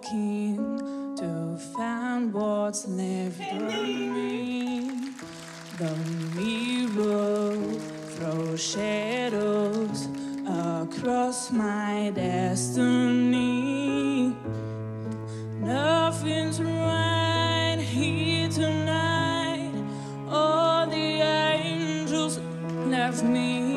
looking to find what's left of me. The mirror throws shadows across my destiny. Nothing's right here tonight. All the angels left me.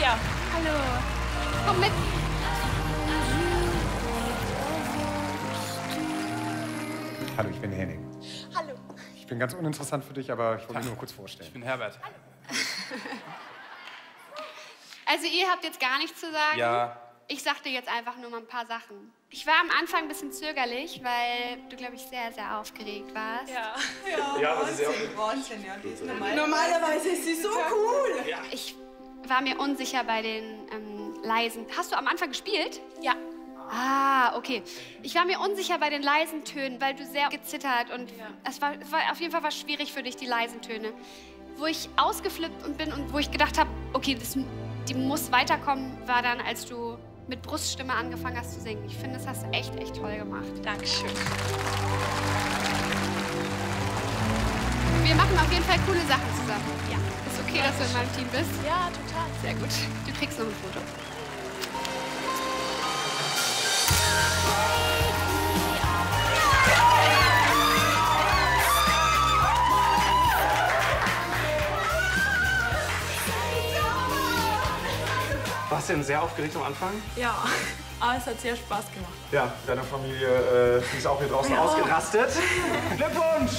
Julia. Hallo. Komm mit. Hallo, ich bin Henning. Hallo. Ich bin ganz uninteressant für dich, aber ich wollte mich nur kurz Ich vorstellen. bin Herbert. Also ihr habt jetzt gar nichts zu sagen? Ja. Ich sag dir jetzt einfach nur mal ein paar Sachen. Ich war am Anfang ein bisschen zögerlich, weil du, glaube ich, sehr, sehr aufgeregt warst. Ja. Ja, aber sie ist auch. Wahnsinn, ja. Die ist normal. Normalerweise ist sie so cool. Ich war mir unsicher bei den ähm, leisen. Hast du am Anfang gespielt? Ja. Ah, okay. Ich war mir unsicher bei den leisen Tönen, weil du sehr gezittert und es, war, es war auf jeden Fall was schwierig für dich, die leisen Töne. Wo ich ausgeflippt und bin und wo ich gedacht habe, okay, das, die muss weiterkommen, war dann, als du mit Bruststimme angefangen hast zu singen. Ich finde, das hast du echt, echt toll gemacht. Dankeschön. Wir machen auf jeden Fall coole Sachen zusammen. Ja. Ist okay, dass du in meinem Team bist? Ja, total. Sehr gut. Du kriegst noch ein Foto. Warst du denn sehr aufgeregt am Anfang? Ja. Aber es hat sehr Spaß gemacht. Ja, deine Familie äh, ist auch hier draußen ausgerastet. Glückwunsch!